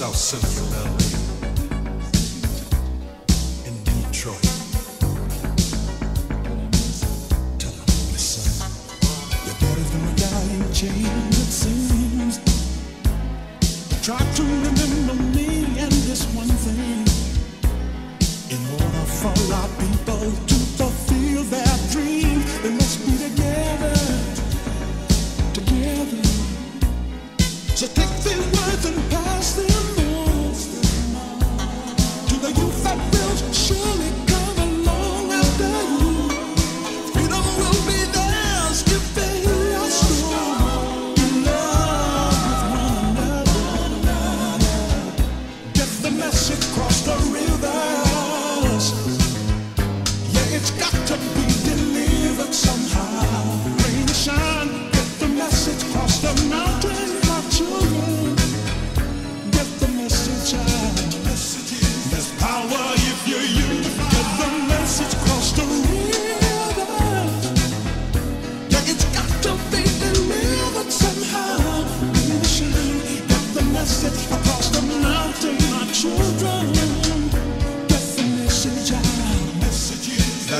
South Central LA, in Detroit. Tell them, listen, Your daddy's gonna die in chains.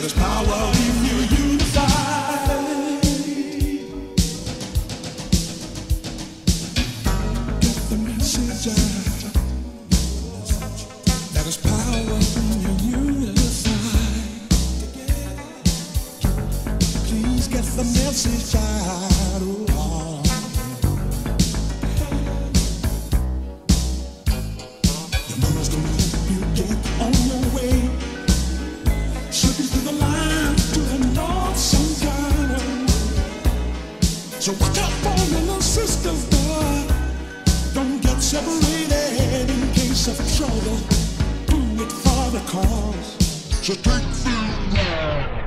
there's power in you unite. Get the message out. Power you unify. Please get the message out. So watch out for little sisters, boy. Don't get separated in case of trouble. Do it for the cause. So take food now.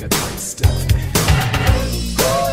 got of stuff.